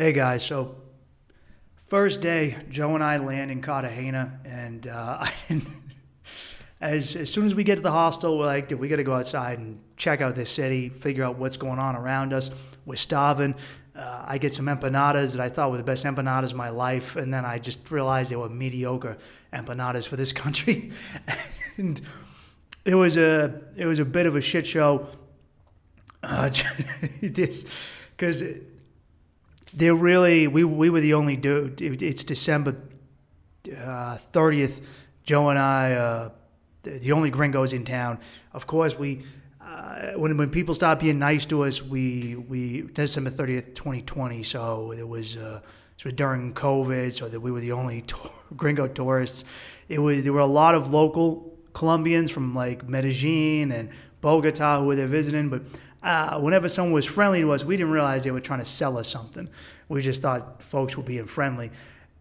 Hey guys, so first day, Joe and I land in Cartagena, and uh, as as soon as we get to the hostel, we're like, dude, we got to go outside and check out this city, figure out what's going on around us. We're starving. Uh, I get some empanadas that I thought were the best empanadas of my life, and then I just realized they were mediocre empanadas for this country, and it was a it was a bit of a shit show. Uh, this because they're really we we were the only dude. It's December uh, thirtieth. Joe and I, uh, the only gringos in town. Of course, we uh, when when people start being nice to us, we we December thirtieth, twenty twenty. So it was. Uh, so during COVID, so that we were the only gringo tourists. It was there were a lot of local Colombians from like Medellin and Bogota who were there visiting, but uh, whenever someone was friendly to us, we didn't realize they were trying to sell us something. We just thought folks were being friendly.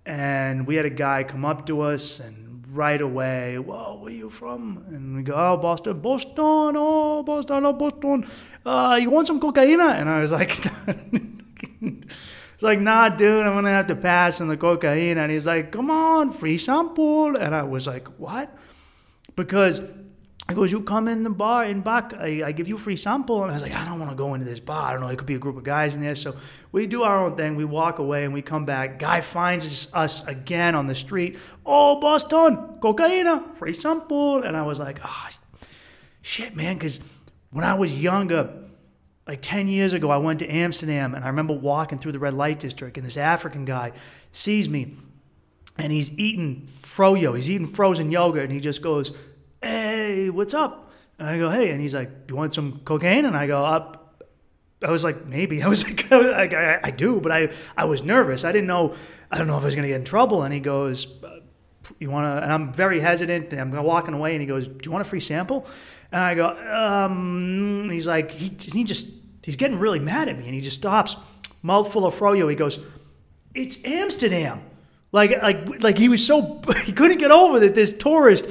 And we had a guy come up to us and right away, whoa, where you from? And we go, oh, Boston, Boston, oh, Boston, oh, Boston. Uh, you want some cocaine? And I was like, it's like, nah, dude, I'm gonna have to pass on the cocaine. And he's like, come on, free sample. And I was like, what? Because he goes, you come in the bar in back, I, I give you a free sample. And I was like, I don't want to go into this bar. I don't know, it could be a group of guys in there. So we do our own thing. We walk away and we come back. Guy finds us again on the street. Oh, Boston, cocaine, free sample. And I was like, ah, oh, shit, man. Because when I was younger, like 10 years ago, I went to Amsterdam and I remember walking through the red light district and this African guy sees me and he's eating froyo. He's eating frozen yogurt and he just goes, what's up? And I go, hey. And he's like, you want some cocaine? And I go, up. I was like, maybe. I was like, I, I, do, but I, I was nervous. I didn't know, I don't know if I was going to get in trouble. And he goes, you want to, and I'm very hesitant. And I'm walking away and he goes, do you want a free sample? And I go, um, he's like, he, he just, he's getting really mad at me. And he just stops, mouthful of froyo. He goes, it's Amsterdam. Like, like, like he was so, he couldn't get over that this tourist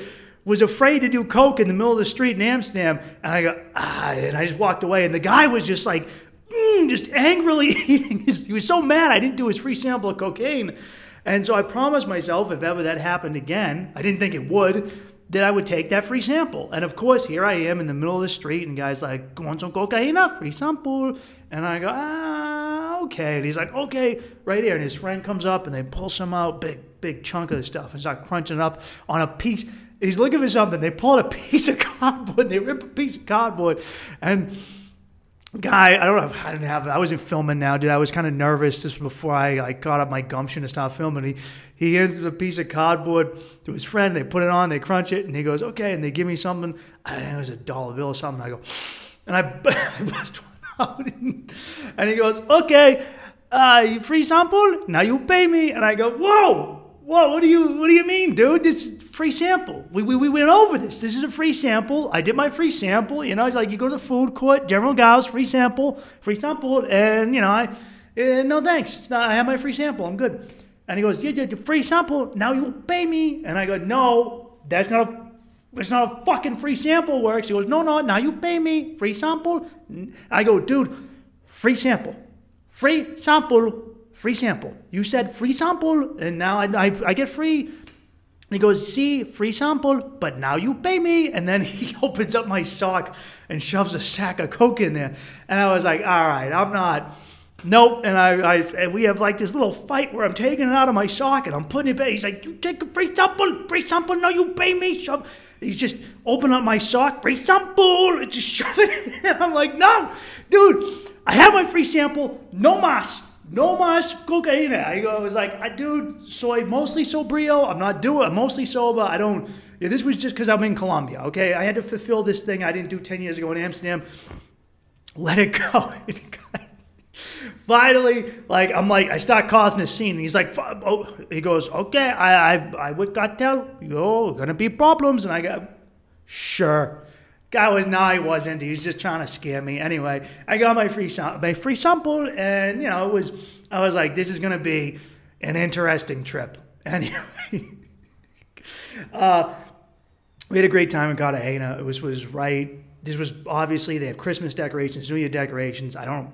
was afraid to do coke in the middle of the street in Amsterdam. And I go, ah, and I just walked away. And the guy was just like, mm, just angrily eating. He was so mad I didn't do his free sample of cocaine. And so I promised myself, if ever that happened again, I didn't think it would, that I would take that free sample. And of course, here I am in the middle of the street, and guys like, want some cocaine? Free sample. And I go, ah, okay. And he's like, okay, right here. And his friend comes up, and they pull some out, big, big chunk of the stuff, and start crunching it up on a piece he's looking for something. They pull out a piece of cardboard. They rip a piece of cardboard, and guy, I don't know. I didn't have. I wasn't filming now, dude. I was kind of nervous. This was before I, I got up my gumption to start filming. He he hands a piece of cardboard to his friend. They put it on. They crunch it, and he goes, "Okay." And they give me something. I think it was a dollar bill or something. I go, and I, I bust one out, and, he goes, "Okay." Uh, free sample. Now you pay me, and I go, "Whoa, whoa! What do you what do you mean, dude? This free sample. We, we, we went over this. This is a free sample. I did my free sample. You know, it's like you go to the food court, General Gao's free sample, free sample, and you know, I uh, no thanks. I have my free sample. I'm good. And he goes, yeah, yeah, free sample. Now you pay me. And I go, no, that's not a that's not a fucking free sample works. He goes, no, no, now you pay me. Free sample. I go, dude, free sample. Free sample. Free sample. You said free sample, and now I, I, I get free he goes, see, free sample, but now you pay me. And then he opens up my sock and shoves a sack of coke in there. And I was like, all right, I'm not. Nope. And I, I and we have like this little fight where I'm taking it out of my sock and I'm putting it back. He's like, you take a free sample, free sample, no, you pay me. Shove. He's just open up my sock, free sample, and just shove it in. And I'm like, no, dude, I have my free sample, no mas no. I, go, I was like, I do soy mostly sobrio. I'm not doing. I'm mostly sober. I don't. Yeah, this was just because I'm in Colombia. Okay, I had to fulfill this thing I didn't do ten years ago in Amsterdam. Let it go. Finally, like I'm like I start causing a scene, and he's like, oh, he goes, okay, I I I would got tell you're gonna be problems, and I go, sure. Guy was no, he wasn't. He was just trying to scare me. Anyway, I got my free my free sample, and you know, it was. I was like, this is gonna be an interesting trip. Anyway, uh, we had a great time in Cartagena. It was was right. This was obviously they have Christmas decorations, New Year decorations. I don't.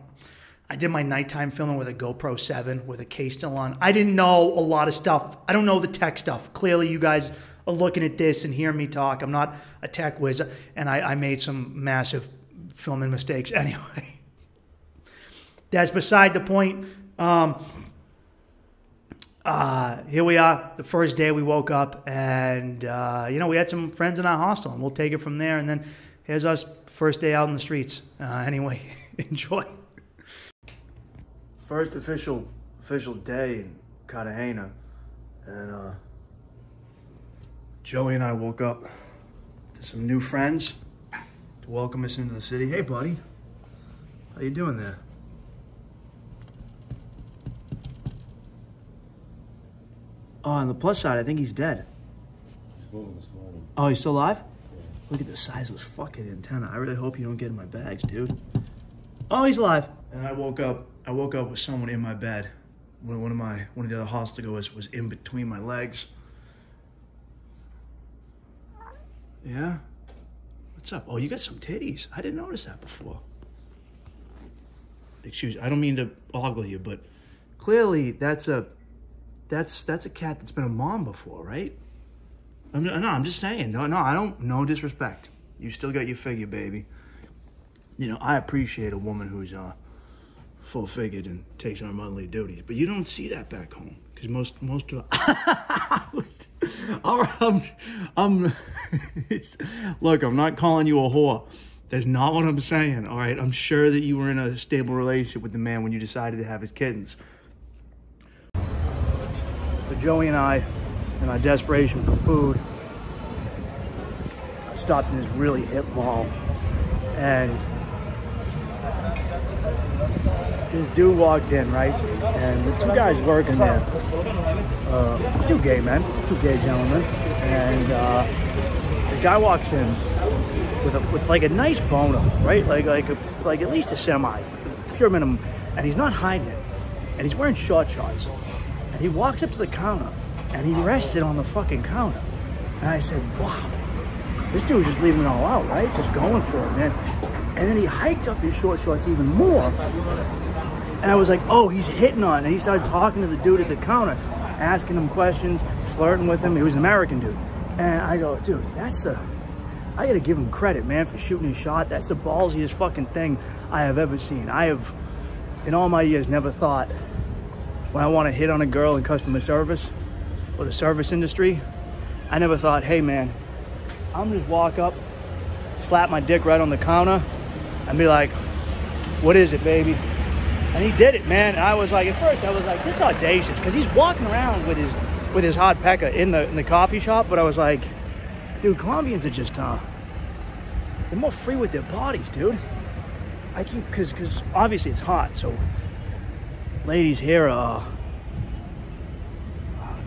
I did my nighttime filming with a GoPro 7 with a case still on. I didn't know a lot of stuff. I don't know the tech stuff. Clearly, you guys looking at this and hearing me talk. I'm not a tech whiz, and I, I made some massive filming mistakes anyway. That's beside the point. Um, uh, here we are, the first day we woke up, and uh, you know we had some friends in our hostel, and we'll take it from there. And then here's us first day out in the streets. Uh, anyway, enjoy. First official official day in Cartagena, and uh, Joey and I woke up to some new friends to welcome us into the city. Hey, buddy, how you doing there? Oh, on the plus side, I think he's dead. Oh, he's still alive? Look at the size of his fucking antenna. I really hope you don't get in my bags, dude. Oh, he's alive. And I woke up. I woke up with someone in my bed. One of my one of the other hostel was was in between my legs. Yeah. What's up? Oh, you got some titties. I didn't notice that before. Excuse. I don't mean to ogle you, but clearly that's a that's that's a cat that's been a mom before, right? I'm, no, I'm just saying. No, no, I don't. No disrespect. You still got your figure, baby. You know, I appreciate a woman who's uh, full figured and takes on motherly duties, but you don't see that back home because most most of. All right, I'm, I'm look. I'm not calling you a whore. That's not what I'm saying. All right, I'm sure that you were in a stable relationship with the man when you decided to have his kittens. So Joey and I, in our desperation for food, stopped in this really hip mall, and this dude walked in, right? And the two guys working there, uh, two gay men, two gay gentlemen, and uh, the guy walks in with a, with like a nice boner, right? Like like a, like at least a semi, for the pure minimum, and he's not hiding it, and he's wearing short shorts, and he walks up to the counter, and he rests it on the fucking counter, and I said, wow, this dude's just leaving it all out, right? Just going for it, man. And then he hiked up his short shorts even more. And I was like, oh, he's hitting on it. And he started talking to the dude at the counter, asking him questions, flirting with him. He was an American dude. And I go, dude, that's a, I gotta give him credit, man, for shooting his shot. That's the ballsiest fucking thing I have ever seen. I have, in all my years, never thought when I want to hit on a girl in customer service or the service industry, I never thought, hey, man, I'm just walk up, slap my dick right on the counter, and be like, what is it, baby? And he did it, man. And I was like, at first, I was like, this audacious, because he's walking around with his with his hot pecker in the in the coffee shop. But I was like, dude, Colombians are just uh, they're more free with their bodies, dude. I keep because because obviously it's hot, so ladies here, are.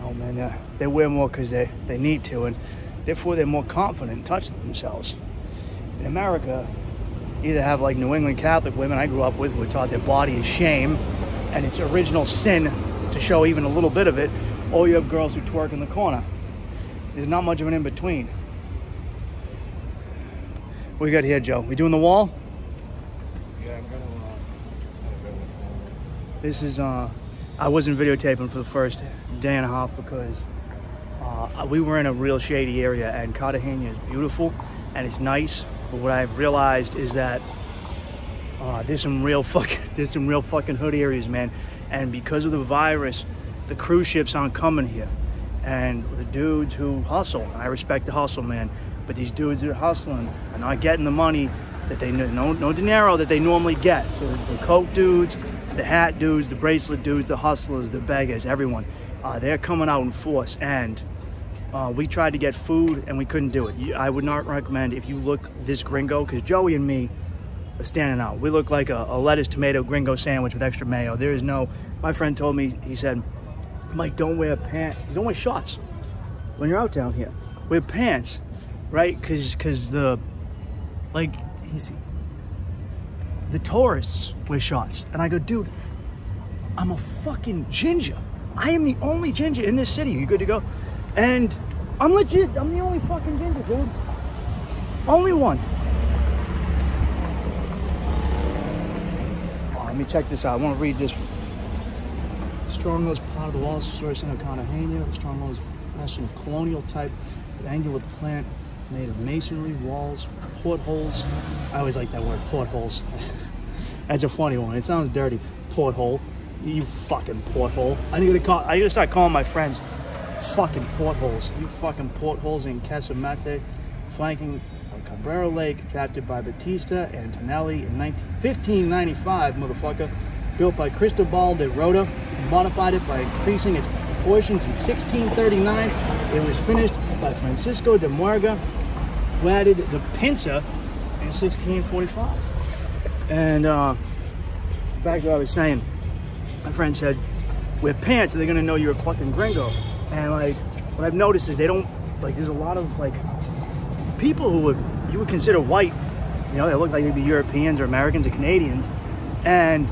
Don't know, man. They, they wear more because they they need to, and therefore they're more confident and touch themselves. In America, either have like New England Catholic women I grew up with were taught their body is shame and it's original sin to show even a little bit of it, or you have girls who twerk in the corner. There's not much of an in between. What you got here, Joe? We doing the wall? Yeah, I'm gonna. Uh, This is, uh, I wasn't videotaping for the first day and a half because uh, we were in a real shady area and Cartagena is beautiful and it's nice. But what I've realized is that uh, there's some real fucking, there's some real fucking hood areas, man. And because of the virus, the cruise ships aren't coming here. And the dudes who hustle, and I respect the hustle, man, but these dudes that are hustling are not getting the money that they, no, no dinero that they normally get. So the coat dudes, the hat dudes, the bracelet dudes, the hustlers, the beggars, everyone, uh, they're coming out in force. And uh, we tried to get food and we couldn't do it. I would not recommend if you look this gringo, because Joey and me are standing out. We look like a, a lettuce tomato gringo sandwich with extra mayo. There is no, my friend told me, he said, Mike, don't wear pants, don't wear shorts when you're out down here. Wear pants, right? Because cause the, like, he's, the tourists wear shorts. And I go, dude, I'm a fucking ginger. I am the only ginger in this city. You good to go? And I'm legit. I'm the only fucking ginger, dude. Only one. Oh let me check this out. I want to read this. Strongholds part of the walls, center of Cartagena. Strongholds rest of colonial type angular plant made of masonry walls, portholes. I always like that word, portholes. That's a funny one. It sounds dirty. Porthole. You fucking porthole. I need to call. I need to start calling my friends fucking portholes. You fucking portholes in casemate, flanking Cabrera Lake, drafted by Bautista Antonelli in 19, 1595, motherfucker. Built by Cristobal de Roda, modified it by increasing its proportions in 1639. It was finished by Francisco de Murga, who added the pinza in 1645. And uh, back to what I was saying, my friend said, with pants, they're gonna know you're a fucking gringo. And like, what I've noticed is they don't, like, there's a lot of like people who would, you would consider white, you know, they look like they'd be Europeans or Americans or Canadians, and,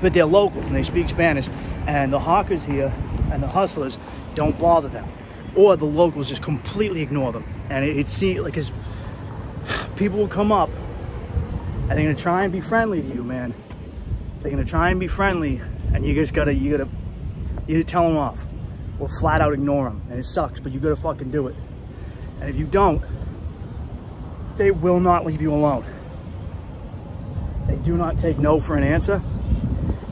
but they're locals and they speak Spanish. And the hawkers here and the hustlers don't bother them. Or the locals just completely ignore them. And it, it see like, cause people will come up and they're gonna try and be friendly to you, man. They're gonna try and be friendly, and you just gotta, you gotta, you gotta tell them off, or flat out ignore them. And it sucks, but you gotta fucking do it. And if you don't, they will not leave you alone. They do not take no for an answer.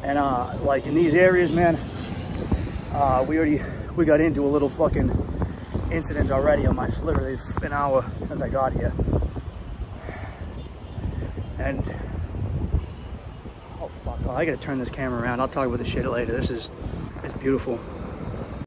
And uh, like in these areas, man, uh, we already we got into a little fucking incident already on my literally an hour since I got here. And oh fuck, oh, I gotta turn this camera around. I'll talk about this shit later. This is it's beautiful.